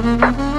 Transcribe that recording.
Mm-hmm.